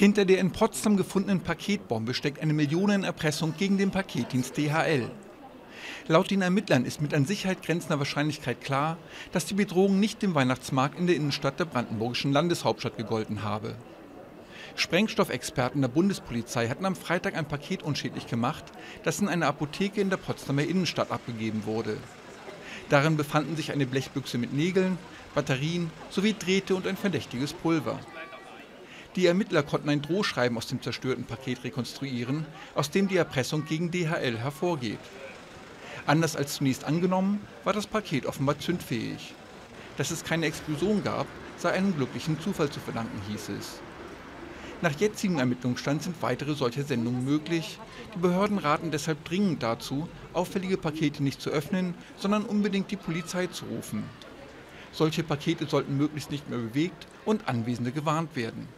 Hinter der in Potsdam gefundenen Paketbombe steckt eine Millionenerpressung gegen den Paketdienst DHL. Laut den Ermittlern ist mit an Sicherheit grenzender Wahrscheinlichkeit klar, dass die Bedrohung nicht dem Weihnachtsmarkt in der Innenstadt der brandenburgischen Landeshauptstadt gegolten habe. Sprengstoffexperten der Bundespolizei hatten am Freitag ein Paket unschädlich gemacht, das in einer Apotheke in der Potsdamer Innenstadt abgegeben wurde. Darin befanden sich eine Blechbüchse mit Nägeln, Batterien sowie Drähte und ein verdächtiges Pulver. Die Ermittler konnten ein Drohschreiben aus dem zerstörten Paket rekonstruieren, aus dem die Erpressung gegen DHL hervorgeht. Anders als zunächst angenommen, war das Paket offenbar zündfähig. Dass es keine Explosion gab, sei einem glücklichen Zufall zu verdanken, hieß es. Nach jetzigem Ermittlungsstand sind weitere solcher Sendungen möglich. Die Behörden raten deshalb dringend dazu, auffällige Pakete nicht zu öffnen, sondern unbedingt die Polizei zu rufen. Solche Pakete sollten möglichst nicht mehr bewegt und Anwesende gewarnt werden.